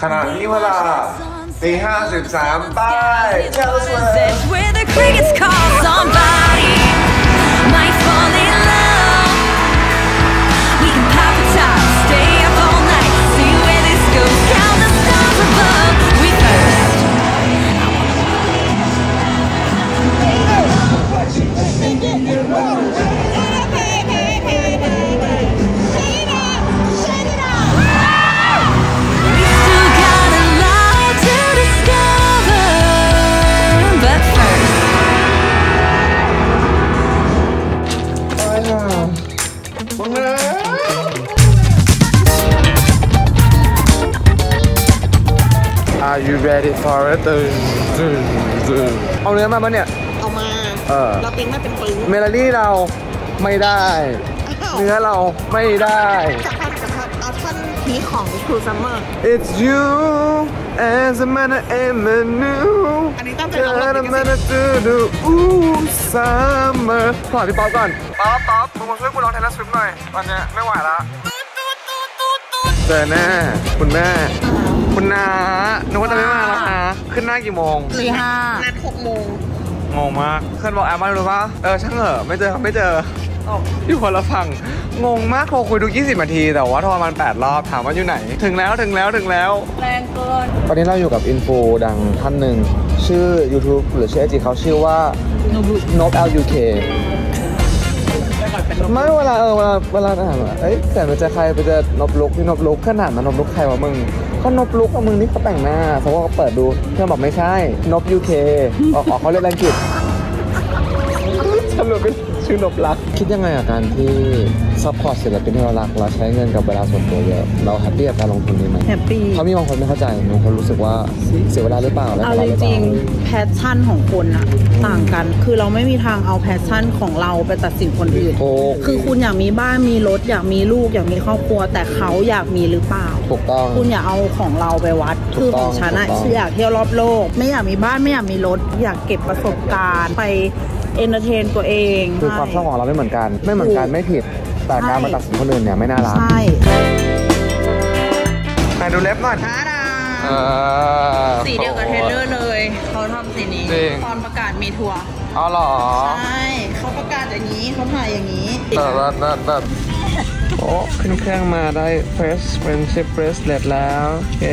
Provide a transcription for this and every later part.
ขณะนี้เวลาตีห้าสิบสามไป Tell us where Are you ready for it เอาเนื้อมาปะเนี่ย เอามา เออ เราติ้งมาเป็นปึ้งเมโลดี้เราไม่ได้อ้าวเนื้อเราไม่ได้กับท่อนกับท่อนเอาท่อนพีคของครูซัมเมอร์ It's you as a man in the new อันนี้ตั้งใจร้องแบบ a นี้ man กัน to do ooh summer ขอพี่ป๊อปก่อน ป๊อปป๊อปมึงมาช่วยกูร้อง Taylor Swift หน่อยตอนเนี้ยไม่ไหวละเจอแน่คุณแม่ คุณน้านึกว่าจะไม่มาแล้วนะ ขึ้นหน้ากี่โมงตีห้านัดหกโมงงงมากเพื่อนบอกแอมมารู้ปะเออช่างเหอะไม่เจอครับไม่เจออยู่คนละฝั่งงงมากโทรคุยทุก 20 นาที แต่ว่าโทรประมาณ8รอบ ถามว่าอยู่ไหน ถึงแล้วถึงแล้วถึงแล้ว แรงเกินตอนนี้เราอยู่กับอินฟูดังท่านหนึ่ง ชื่อ YouTube หรือชื่อไอจีเขาชื่อว่า n o b LUK ไม่เวลาเออเวลาเวลาถามว่าเอ้ยแต่ไปเจอใครไปเจอนบลุกพี่นบลุกขนาดมานบลุกใครวะมึง ก็นบลุกอะมึงนี่เขาแต่งหน้าเพราะว่าเขาเปิดดูเพื่อนบอกไม่ใช่ นบยูเคออกเขาเรียกแรงกิจสรุปเป็น ชื่อนบรัก คิดยังไงกับการที่ซัพพอร์ตศิลปินที่เรารักเราใช้เงินกับเวลาส่วนตัวเยอะเราแฮปปี้กับการลงทุนนี้ไหมแฮปปี้เขามีบางคนไม่เข้าใจบางคนรู้สึกว่าเสียเวลาหรือเปล่าและเอาเวลาจหรือเปริล่างๆแพชชั่นของคนอะต่างกัน คือเราไม่มีทางเอา passion ของเราไปตัดสินคนอื่น ถูกคือคุณอยากมีบ้านมีรถ อยากมีลูกอยากมีครอบครัว แต่เขาอยากมีหรือเปล่า ถูกต้อง คุณอย่าเอาของเราไปวัด ถูกต้องคือของฉันอะถูกต้องคืออยากเที่ยวรอบโลก ไม่อยากมีบ้านไม่อยากมีรถ อยากเก็บประสบการณ์ ไป entertain ตัวเองคือความชอบของเราไม่เหมือนกัน ไม่เหมือนกันไม่ผิด แต่การมาตัดสินคนอื่นเนี่ยไม่น่ารักใช่ไหนดูเล็บหน่อย tadaเออสีเดียวกับเทเลอร์เลยเขาทำสีนี้จริงตอนประกาศมีทัวร์อ๋อเหรอใช่เขาประกาศอย่างนี้เขาถ่ายอย่างนี้แบบแบบแบบแบบโอ้ขึ้นเครื่องมาได้ Fresh Friendship Bracelet แล้วโอเค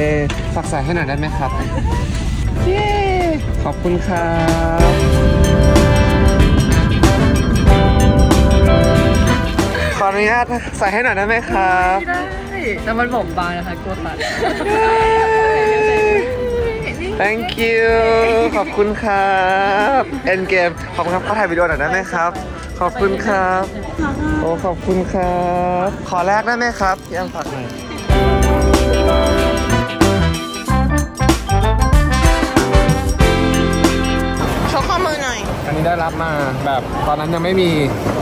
ฝากใส่ให้หน่อยได้ไหมครับ เย้ ขอบคุณครับ ออนุญาตใส่ให้หน่อยได้ไหมครับได้แต่มันผมบางนะคะกลัวขาด thank you ขอบคุณครับ end game ขอบคุณครับขอถ่ายวิดีโอหน่อยได้ไหมครับ ขอบคุณครับ โอ้ขอบคุณครับ ขอแลกได้ไหมครับพี่แอมฝากหน่อย อหน่อยอันนี้ได้รับมาแบบตอนนั้นยังไม่มี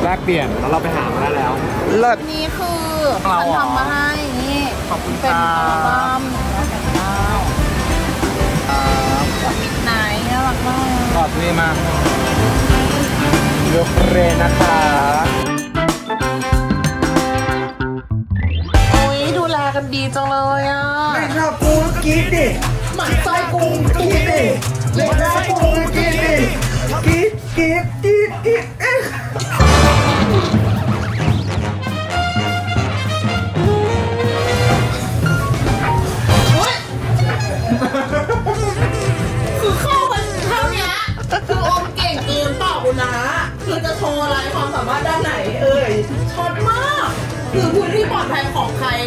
แลกเปลี่ยนแล้วเราไปหามาได้แล้ว เลิศ นี่คือเราฉันเหรอ ทำมาให้นี่ขอบคุณเป็นคอัลรับั้บมกับมิดไนท์น่ารักมากขอบนี่มาเลือกเรนนะคะโอ้ยดูแลกันดีจังเลยอะ ไม่ชอบกูกินดิห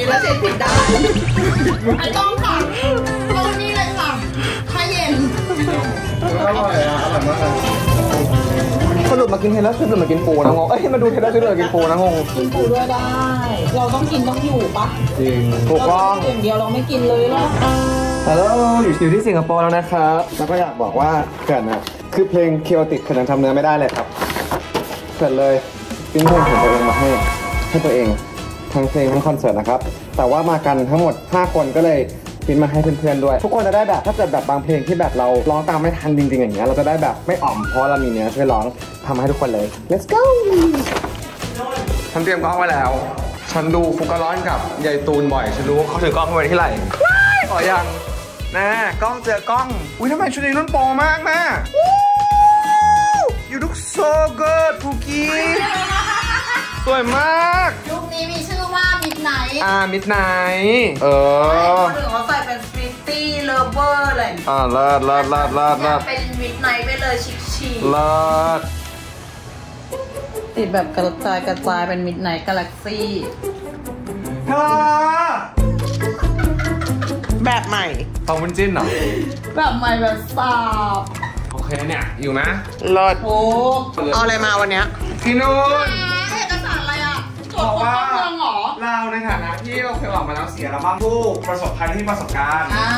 และเช็คผิดได้ไอ้ต้องค่ะลงนี่เลยค่ะถ้าเย็นอร่อยอะอร่อยมากสรุปมากินเทเลอร์สวิฟหรือมากินปูนะงง เอ้ยมาดูเทเลอร์สวิฟหรือกินปูนะงง กินปูด้วยได้ เราต้องกินต้องอยู่ปะจริงถูกเราต้องกินอย่างเดียวเราไม่กินเลยหรอกฮัลโหลอยู่อยู่ที่สิงคโปร์แล้วนะครับ แล้วก็อยากบอกว่าเกิดนะคือเพลงเคียวติดคือยังทำเนื้อไม่ได้เลยครับเกิดเลยปิ้งเพลงของตัวเองมาให้ให้ตัวเอง ทั้งเพลงทั้งคอนเสิร์ตนะครับ แต่ว่ามากันทั้งหมด 5 คนก็เลยพิมพ์มาให้เพื่อนๆด้วย ทุกคนจะได้แบบถ้าเกิดแบบบางเพลงที่แบบเราร้องตามไม่ทันจริงๆอย่างเงี้ยเราจะได้แบบไม่อ่อมเพราะเรามีเนื้อช่วยร้องทำมาให้ทุกคนเลย let's go ฉันเตรียมกล้องไว้แล้ว ฉันดูฟุกกะร้อนกับยายตูนบ่อย ฉันรู้ว่าเขาถือกล้องไว้ที่ไหล่อยังแน่กล้องเจอกล้อง อุ้ยทำไมชุดนี้รุ่นโปรมากแม่ยูดู so good คุกกี้สวยมาก ยุคนี้มีชื่อว่ามิดไนท์ อ่ามิดไนเออคนอื่นเขาใส่เป็นฟริตตี้เลเวอร์อะไรอ่าเลิศเลิศเลิศเลิศเลิยาศเป็นมิดไนท์ไปเลยชิคชีเลิศติดแบบกระจายกระจายเป็นมิดไนท์กาแล็กซี่เธอแบบใหม่ตองวุ้นจิ้นเหรอ แบบใหม่แบบสาบโอเคเนี่ย อยู่นะเลิศโอ้เอาอะไรมาวันเนี้ยพี่นุ่น อะจบดอกคนว่าเข้าเมืองเหรอ เราในฐานะที่เราเคยออกมาแล้วเสียแล้วบ้างผู้ประสบภัยที่ประสบการณ์อ่า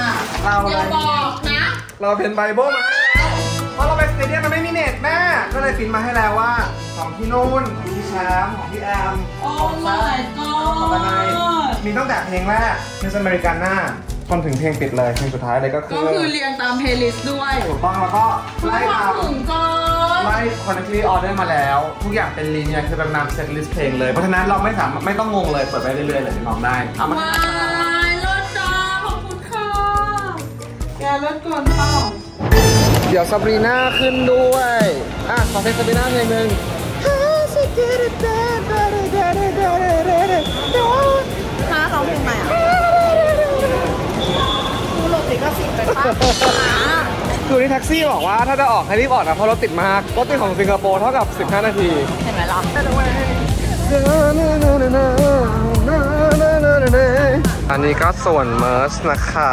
เราอเลย่ายบอกนะเราเป็นไบเบิลมาให้แล้วเพราะเราไปสเตเดียมมันไม่มีเน็ตแม่ ก็เลยพิมพ์มาให้แล้วว่าของพี่นุ่นของพี่แชมป์ของพี่แอมโอ้ my ของนาย god มีตั้งแต่เพลงแรก Miss Americana จนถึงเพลงปิดเลยเพลงสุดท้ายเลยก็คืก็อคือเรียงตามเพลย์ลิสต์ด้วยถูกต้องแล้วก็ไล่ไม่ตาม ถึงเกิน ไล่ connectly order มาแล้ว ทุกอย่างเป็นลีนเนี่ยคือเป็นนำเซตลิสต์เพลงเลย เพราะฉะนั้นเราไม่สามารถไม่ต้องงงเลย เปิดไปเรื่อยๆเลยลองได้เอามาวายเลิศจ้าขอบคุณค่ะแกเลิศเกินเปล่าเดี๋ยวซาบรีน่าขึ้นด้วยอะขอเพลงซาบรีน่าเพลงหนึ่งค้าร้องเพลงใหม่อะดูโลติก็สิบไปป่ะ คือที่แท็กซี่บอกว่าถ้าจะออกให้รีบออกนะเพราะรถติดมากรถติดของสิงคโปร์เท่ากับ 15 นาทีเห็นไหมล่ะอันนี้ก็ส่วนเมอร์สนะคะ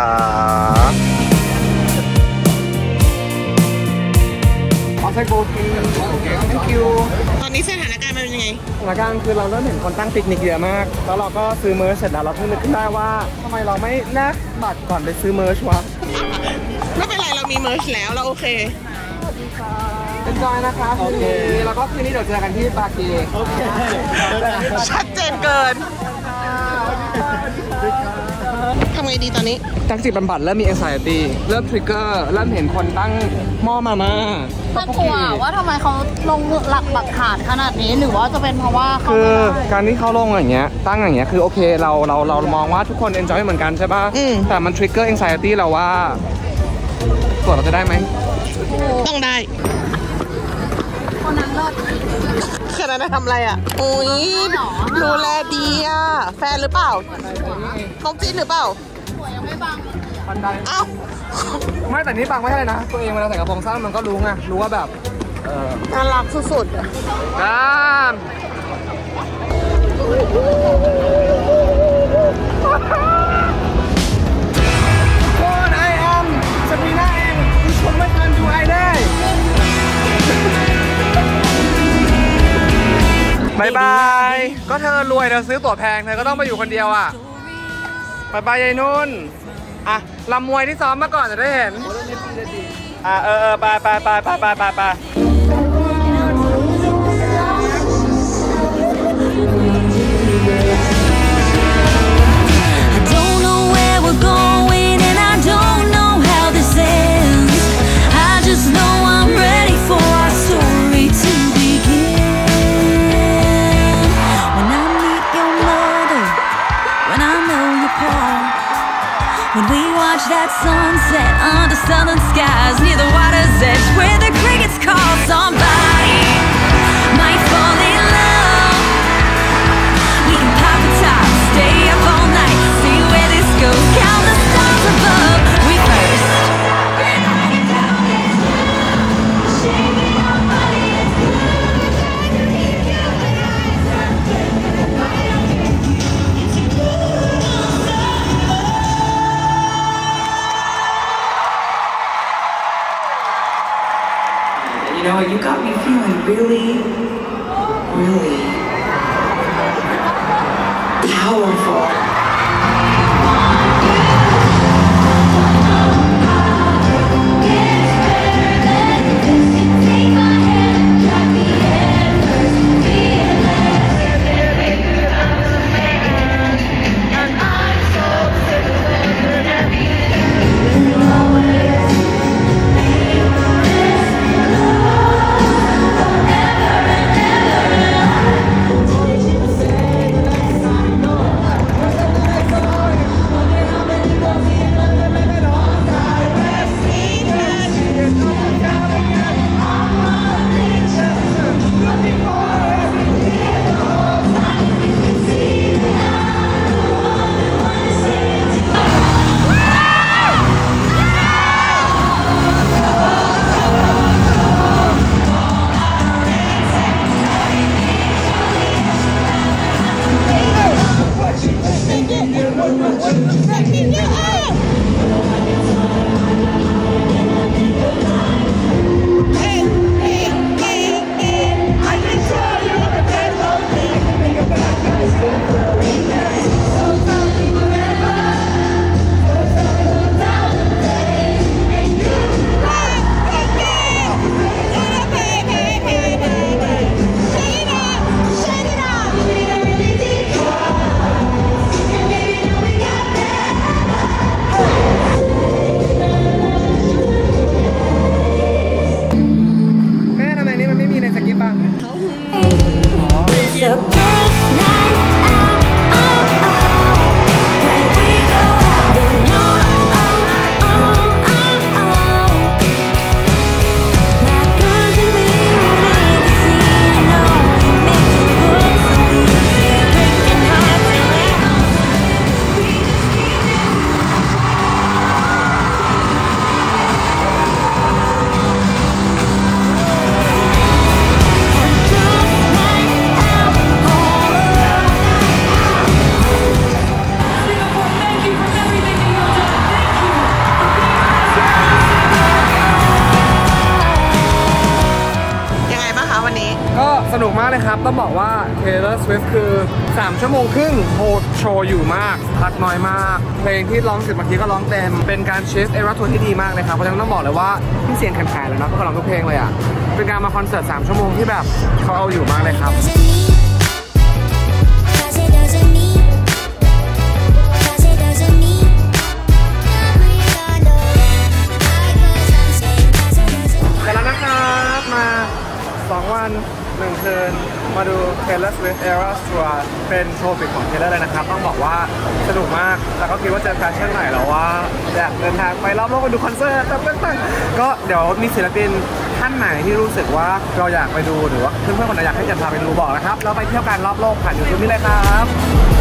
เอาใช้โบทีโอเค thank you ตอนนี้สถานการณ์มันเป็นยังไง สถานการณ์คือเราเริ่มเห็นคนตั้งปิกนิกเยอะมาก แล้วเราก็ซื้อ merch เสร็จแล้วเราเพิ่งนึกขึ้นได้ว่าทำไมเราไม่แลกบัตรก่อนไปซื้อ merch วะ ไม่เป็นไรเรามี merch แล้วเราโอเคเป็น joy นะคะโอเคแล้วก็คืนนี้เดี๋ยวเจอกันที่ปาร์ตี้โอเคชัดเจนเกินทำไงดีตอนนี้จากจิตบำบัดเริ่มมี anxiety เริ่ม trigger เริ่มเห็นคนตั้งหม้อมาม่าน่ากลัวว่าทำไมเขาลงหลักปักฐานขนาดนี้หรือว่าจะเป็นเพราะว่าเขาคือไม่ได้การที่เขาลงอย่างเงี้ยตั้งอย่างเงี้ยคือโอเคเราเราเรามองว่าทุกคน enjoy เหมือนกันใช่ป่ะอืมแต่มัน trigger anxiety เราว่า ส่วนเราจะได้ไหมต้องได้คนนั้นเลิศขนาดนั้นทำอะไรอะอุ้ยดูแลดีอะแฟนหรือเปล่าน้องจีนหรือเปล่าหัวยังไม่บังบันไดเอ้าไม่แต่นี่ปังไม่ใช่เลยนะ ตัวเองเวลาใส่กระโปรงสั้นมันก็รู้ไงรู้ว่าแบบเออน่ารักสุดๆอะด้านค เธอรวยเธอซื้อตั๋วแพงเธอก็ต้องไปอยู่คนเดียวอะบายบายยายนุ่นอะลำมวยที่ซ้อมมาก่อนจะได้เห็นอะเออเออไปไปไปไปไปไป really Taylor Swift คือ 3 ชั่วโมงครึ่งโฮโชว์อยู่มาก พักน้อยมาก เพลงที่ร้องสิบบางทีก็ร้องเต็ม เป็นการชิฟเอราทัวร์ที่ดีมากเลยครับ เพราะฉะนั้นต้องบอกเลยว่าพี่เสียงแข็งๆเลยนะเพราะเขาร้องทุกเพลงเลยอะ เป็นการมาคอนเสิร์ต 3 ชั่วโมงที่แบบเขาเอาอยู่มากเลยครับ Cause it doesn't mean, cause it doesn't mean, cause it doesn't mean. เสร็จแล้วนะครับมา2วัน1คืน มาดู Taylor Swift Eras Tour เป็นโชว์ปิดของ Taylor เลยนะครับ ต้องบอกว่าสนุกมาก แล้วก็คิดว่าจะ passion ใหม่แล้วว่าอยากเดินทางไปรอบโลกไปดูคอนเสิร์ตต่างๆก็เดี๋ยวมีศิลปินท่านไหนที่รู้สึกว่าเราอยากไปดูหรือว่าเพื่อนๆคนไหนอยากให้จัดพาไปดูบอกนะครับ แล้วไปเที่ยวกันรอบโลกผ่านยูทูบนี่เลยครับ